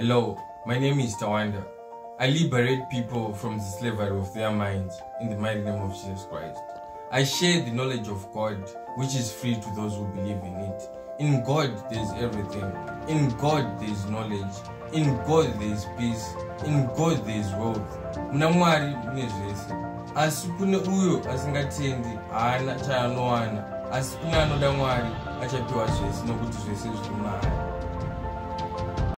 Hello, my name is Tawanda. I liberate people from the slavery of their minds in the mighty name of Jesus Christ. I share the knowledge of God, which is free to those who believe in it. In God, there is everything. In God, there is knowledge. In God, there is peace. In God, there is wealth. Muna Mwari mune zvese. Asi kune uyo asingatendi haana chaanowana. Asi kune anoda Mwari achapiwa zvese nokuti zvese zviri maari.